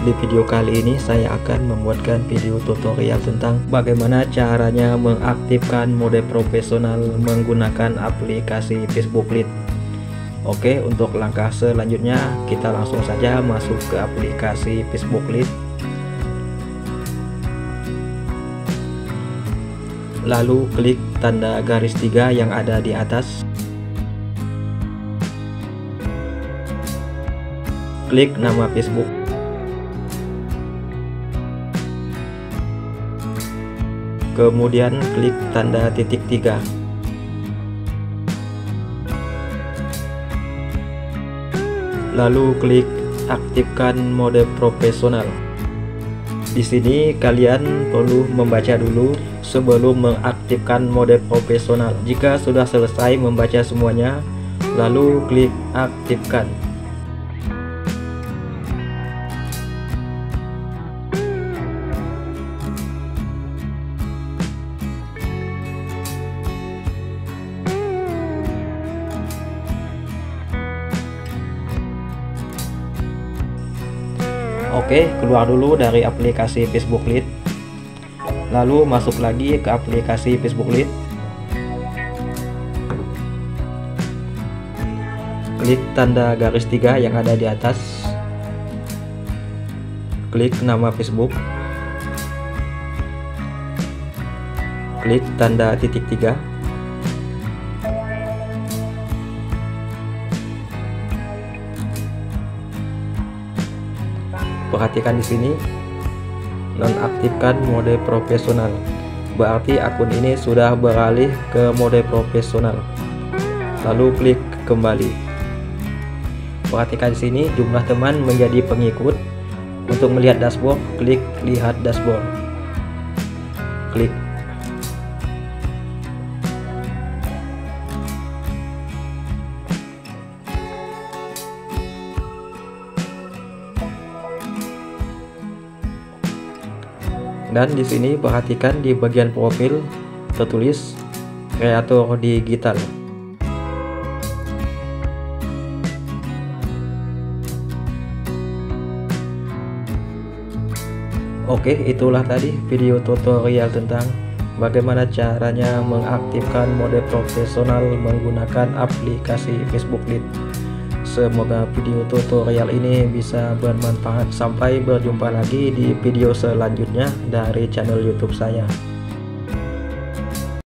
Di video kali ini saya akan membuatkan video tutorial tentang bagaimana caranya mengaktifkan mode profesional menggunakan aplikasi Facebook Lite. Oke, untuk langkah selanjutnya kita langsung saja masuk ke aplikasi Facebook Lite. Lalu klik tanda garis tiga yang ada di atas. Klik nama Facebook. Kemudian klik tanda titik tiga. Lalu klik aktifkan mode profesional. Di sini kalian perlu membaca dulu sebelum mengaktifkan mode profesional. Jika sudah selesai membaca semuanya lalu klik aktifkan Oke, keluar dulu dari aplikasi Facebook Lite. Lalu masuk lagi ke aplikasi Facebook Lite. Klik tanda garis tiga yang ada di atas. Klik nama Facebook. Klik tanda titik tiga. Perhatikan di sini nonaktifkan mode profesional. Berarti akun ini sudah beralih ke mode profesional. Lalu klik kembali. Perhatikan di sini jumlah teman menjadi pengikut. Untuk melihat dashboard, klik lihat dashboard. Klik dan di sini perhatikan di bagian profil tertulis kreator digital. Oke itulah tadi video tutorial tentang bagaimana caranya mengaktifkan mode profesional menggunakan aplikasi Facebook Lite Semoga video tutorial ini bisa bermanfaat. Sampai berjumpa lagi di video selanjutnya dari channel YouTube saya.